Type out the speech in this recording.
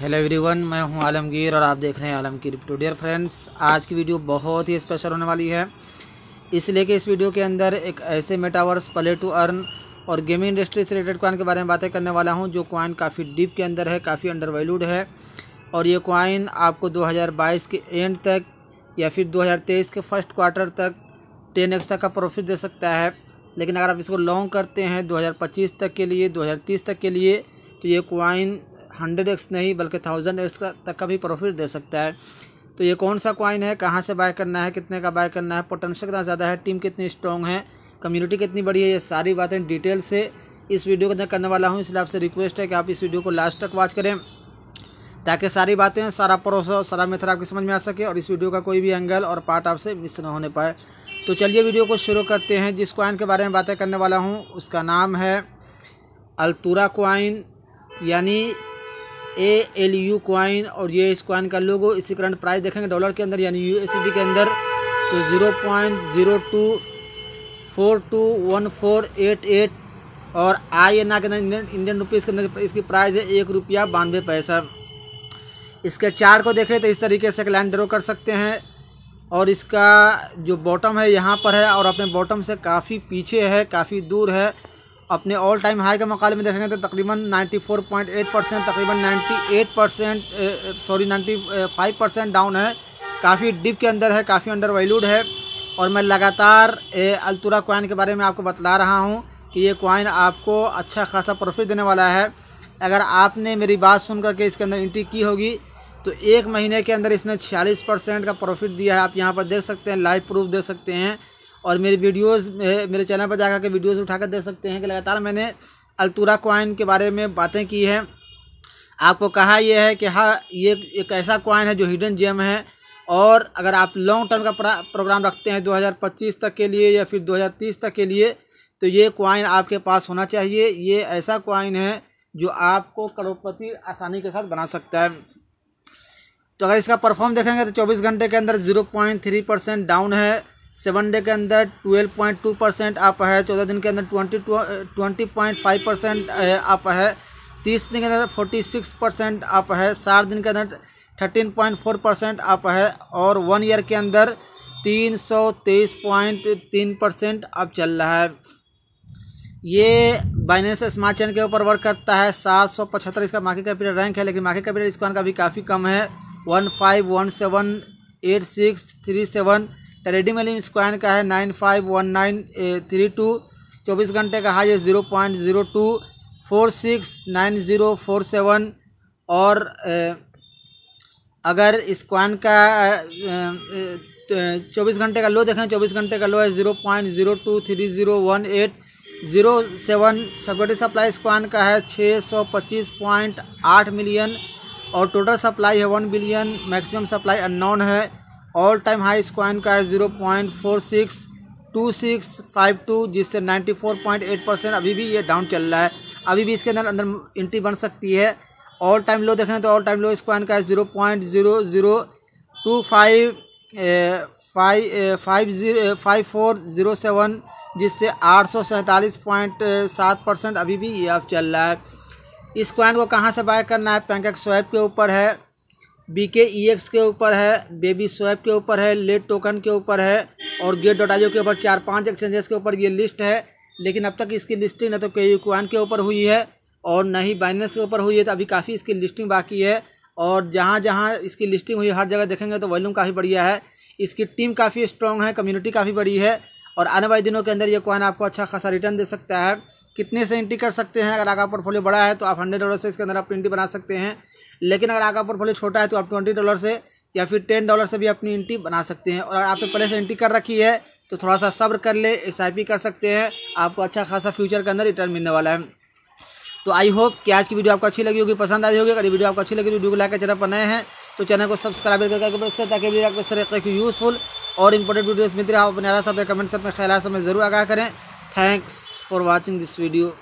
Hello everyone मैं हूँ आलमगीर और आप देख रहे हैं आलमगीर टू डियर फ्रेंड्स आज की वीडियो बहुत ही स्पेशल होने वाली है। इसलिए कि इस वीडियो के अंदर एक ऐसे मेटावर्स प्ले टू अर्न और गेमिंग इंडस्ट्री से रिलेटेड कॉइन के बारे में बातें करने वाला हूँ, जो कॉइन काफ़ी डीप के अंदर है, काफ़ी अंडर वैल्यूड है। और ये कॉइन आपको 2022 के एंड तक या फिर 2023 के फ़र्स्ट क्वार्टर तक टेन एक्स तक का प्रॉफिट दे सकता है। लेकिन अगर आप इसको लॉन्ग करते हैं 2025 तक के लिए 2030 तक के लिए तो ये कॉइन हंड्रेड एक्स नहीं, बल्कि थाउज़ेंड एक्स तक का भी प्रॉफिट दे सकता है। तो ये कौन सा कॉइन है? कहाँ से बाय करना है? कितने का बाय करना है? पोटेंशियल कितना ज़्यादा है? टीम कितनी स्ट्रॉन्ग है? कम्युनिटी कितनी बड़ी है? ये सारी बातें डिटेल से इस वीडियो के अंदर करने वाला हूँ। इसलिए आपसे रिक्वेस्ट है कि आप इस वीडियो को लास्ट तक वॉच करें, ताकि सारी बातें, सारा प्रोसेस सारा मेथड आपकी समझ में आ सके और इस वीडियो का कोई भी एंगल और पार्ट आपसे मिस न होने पाए। तो चलिए वीडियो को शुरू करते हैं। जिस कॉइन के बारे में बातें करने वाला हूँ, उसका नाम है अल्तुरा कॉइन यानी ए एल यू कॉइन और ये इस क्वाइन का लोगो इसी करंट प्राइस देखेंगे डॉलर के अंदर, यानी यूएसडी के अंदर। तो zero point zero two four two one four eight eight और आई एन आर के अंदर इंडियन रुपीज़ के अंदर इसकी प्राइस है एक रुपया बानवे पैसा। इसके चार्ट को देखें तो इस तरीके से एक लाइन ड्रो कर सकते हैं। और इसका जो बॉटम है, यहाँ पर है और अपने बॉटम से काफ़ी पीछे है, काफ़ी दूर है। अपने ऑल टाइम हाई के मुकाबले में देखेंगे तो तकरीबन 94.8 परसेंट तकरीबन 98 परसेंट सॉरी 95 परसेंट डाउन है। काफ़ी डिप के अंदर है, काफ़ी अंडर वैल्यूड है। और मैं लगातार अल्तुरा कॉइन के बारे में आपको बतला रहा हूँ कि ये कॉइन आपको अच्छा खासा प्रॉफिट देने वाला है। अगर आपने मेरी बात सुन करके इसके अंदर एंट्री की होगी तो एक महीने के अंदर इसने छियालीस परसेंट का प्रॉफिट दिया है। आप यहाँ पर देख सकते हैं लाइव प्रूफ देख सकते हैं। और मेरी वीडियोस मेरे चैनल पर जाकर के वीडियोस उठाकर देख सकते हैं कि लगातार मैंने अल्तुरा कॉइन के बारे में बातें की हैं। आपको कहा यह है कि हाँ ये एक ऐसा कॉइन है जो हिडन जेम है। और अगर आप लॉन्ग टर्म का प्रोग्राम रखते हैं 2025 तक के लिए या फिर 2030 तक के लिए तो ये कॉइन आपके पास होना चाहिए। ये ऐसा कॉइन है जो आपको करोड़पति आसानी के साथ बना सकता है। तो अगर इसका परफॉर्म देखेंगे तो 24 घंटे के अंदर 0.3 परसेंट डाउन है। सेवन डे के अंदर 12.2 परसेंट अप है, चौदह दिन के अंदर twenty twenty point five percent up है। तीस दिन के अंदर फोर्टी सिक्स परसेंट अप है। साठ दिन के अंदर thirteen point four percent up है। और वन ईयर के अंदर तीन सौ तेईस पॉइंट तीन परसेंट अप चल रहा है। ये बाइनेंस स्मार्ट चेन के ऊपर वर्क करता है। सात सौ पचहत्तर इसका मार्केट कैपिटल रैंक है, लेकिन मार्केट कैपिटल इसका भी काफ़ी कम है। One five one seven eight six three seven trading वाली स्क्वाइन का है nine five one nine three two, चौबीस घंटे का हाई है zero point zero two, four six nine zero four seven और अगर इस कॉइन का चौबीस घंटे का लो देखें, चौबीस घंटे का लो है zero point zero two, three zero one eight, zero seven security supply इस कॉइन का है छः सौ पच्चीस पॉइंट आठ मिलियन और टोटल सप्लाई है one billion, maximum supply unknown है। ऑल टाइम हाई इस कॉइन का है zero point four six two six five two जिससे ninety four point eight percent अभी भी ये डाउन चल रहा है। अभी भी इसके अंदर अंदर एंट्री बन सकती है। ऑल टाइम लो देखें तो ऑल टाइम लो इस कॉइन का है zero point zero zero two five five five zero five four zero seven जिससे आठ सौ सैंतालीस पॉइंट सात परसेंट अभी भी ये अब चल रहा है। इस कॉइन को कहाँ से बाय करना है? पैंकेक स्वैप के ऊपर है। बी के ई एक्स के ऊपर है बेबी स्वैप के ऊपर है लेट टोकन के ऊपर है और गेट डॉट आईओ के ऊपर चार पाँच एक्सचेंजेस के ऊपर ये लिस्ट है। लेकिन अब तक इसकी लिस्टिंग न तो के कॉइन के ऊपर हुई है और न ही बाइनेंस के ऊपर हुई है तो अभी काफ़ी इसकी लिस्टिंग बाकी है। और जहाँ जहाँ इसकी लिस्टिंग हुई हर जगह देखेंगे तो वॉल्यूम काफ़ी बढ़िया है। इसकी टीम काफ़ी स्ट्रॉन्ग है कम्युनिटी काफ़ी बड़ी है और आने वाले दिनों के अंदर ये कॉइन आपको अच्छा खासा रिटर्न दे सकता है। कितने से एंट्री कर सकते हैं? अगर आपका पोर्टफोलियो बड़ा है तो आप हंड्रेड डॉलर से इसके अंदर आप एंट्री बना सकते हैं। लेकिन अगर आपका पोर्टफोलियो छोटा है तो आप ट्वेंटी डॉलर से या फिर टेन डॉलर से भी अपनी एंट्री बना सकते हैं। और अगर आपने पहले से एंट्री कर रखी है तो थोड़ा सा सब्र कर ले एस कर सकते हैं। आपको अच्छा खासा फ्यूचर के अंदर रिटर्न मिलने वाला है। तो आई होप कि आज की वीडियो आपको अच्छी लगी होगी, पसंद आई होगी। अगर वीडियो आपको अच्छी लगी वीडियो को लाइक चैनल पर नए हैं तो चैनल को सब्सक्राइब करके प्रेस करें ताकि वीडियो आपको इस तरह की यूज़फुल और इंपॉर्टेंट वीडियोस मिलती रहे। आप अपने सब कमेंट्स अपने ख्याल में ज़रूर आगाह करें। Thanks for watching this video